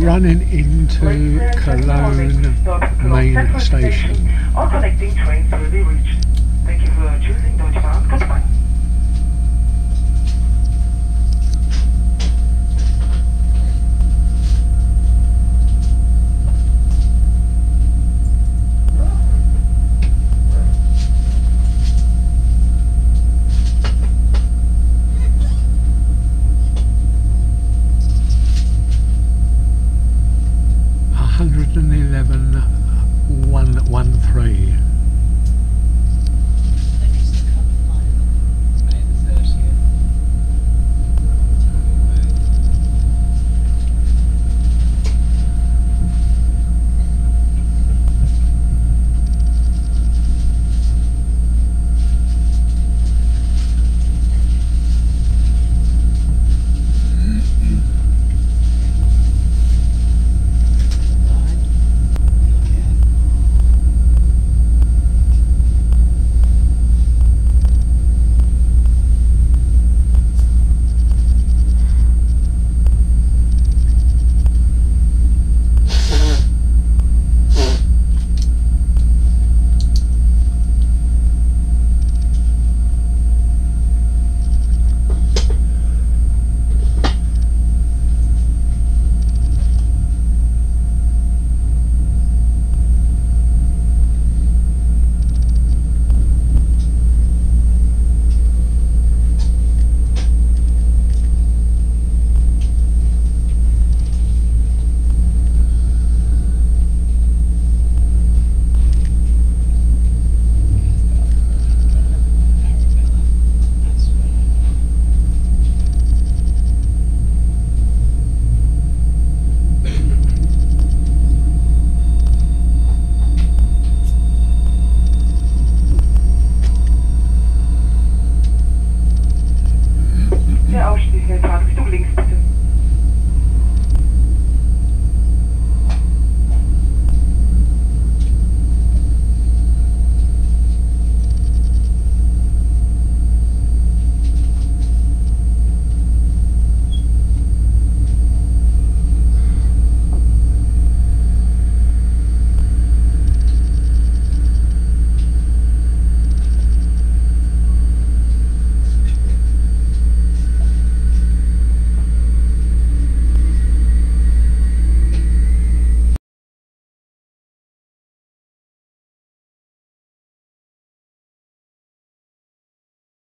running into Cologne main station. All connecting trains will be reached. Thank you for choosing Deutsche Bahn. 2011 113.